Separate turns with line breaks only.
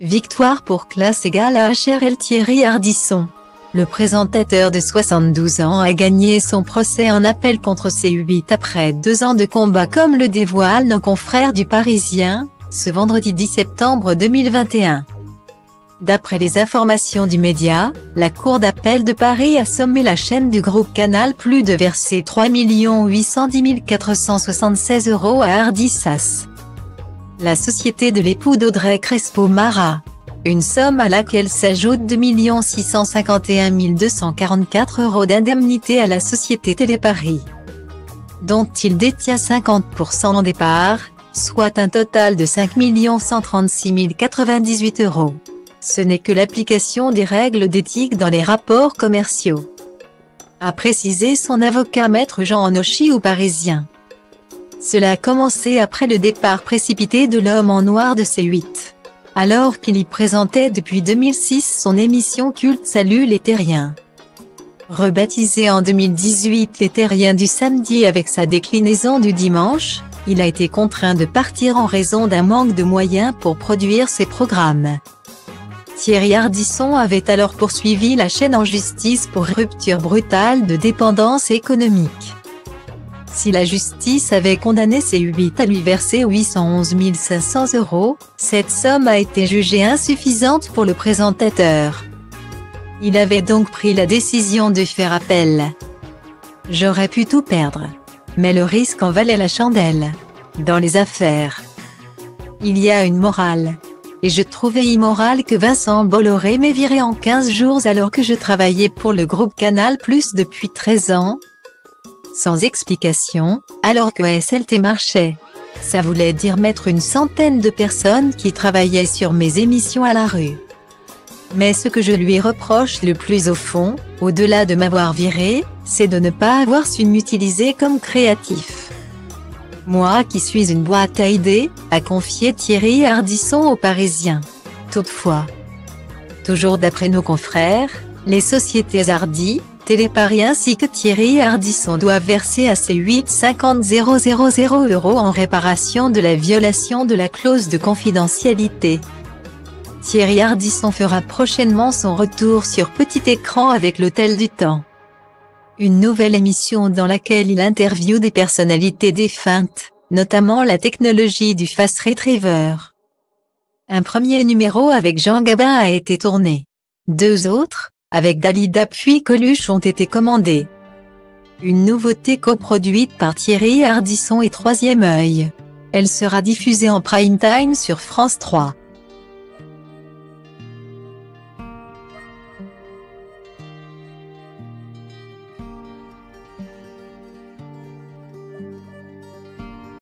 Victoire pour classe égale à HRL Thierry Ardisson. Le présentateur de 72 ans a gagné son procès en appel contre C8 après deux ans de combat comme le dévoile nos confrères du Parisien, ce vendredi 10 septembre 2021. D'après les informations du média, la Cour d'appel de Paris a sommé la chaîne du groupe Canal Plus de verser 3 810 476 euros à Ardissas. La société de l'époux d'Audrey Crespo-Mara. Une somme à laquelle s'ajoute 2 651 244 euros d'indemnité à la société Télé Paris, dont il détient 50% en départ, soit un total de 5 136 098 euros. Ce n'est que l'application des règles d'éthique dans les rapports commerciaux. A précisé son avocat maître Jean Anochi au Parisien. Cela a commencé après le départ précipité de l'homme en noir de C8. Alors qu'il y présentait depuis 2006 son émission culte Salut les terriens. Rebaptisé en 2018 les terriens du samedi avec sa déclinaison du dimanche, il a été contraint de partir en raison d'un manque de moyens pour produire ses programmes. Thierry Ardisson avait alors poursuivi la chaîne en justice pour rupture brutale de dépendance économique. Si la justice avait condamné C8 à lui verser 811 500 euros, cette somme a été jugée insuffisante pour le présentateur. Il avait donc pris la décision de faire appel. J'aurais pu tout perdre. Mais le risque en valait la chandelle. Dans les affaires, il y a une morale et je trouvais immoral que Vincent Bolloré m'ait viré en 15 jours alors que je travaillais pour le groupe Canal Plus depuis 13 ans. Sans explication, alors que SLT marchait. Ça voulait dire mettre une centaine de personnes qui travaillaient sur mes émissions à la rue. Mais ce que je lui reproche le plus au fond, au-delà de m'avoir viré, c'est de ne pas avoir su m'utiliser comme créatif. Moi qui suis une boîte à idées, a confié Thierry Ardisson aux Parisiens. Toutefois, toujours d'après nos confrères, les sociétés Hardy, Téléparis ainsi que Thierry Ardisson doivent verser à ces 850 000 euros en réparation de la violation de la clause de confidentialité. Thierry Ardisson fera prochainement son retour sur petit écran avec l'Hôtel du Temps une nouvelle émission dans laquelle il interviewe des personnalités défuntes, notamment la technologie du Fast Retriever. Un premier numéro avec Jean Gabin a été tourné. Deux autres, avec Dalida puis Coluche ont été commandés. Une nouveauté coproduite par Thierry Ardisson et Troisième œil. Elle sera diffusée en prime time sur France 3.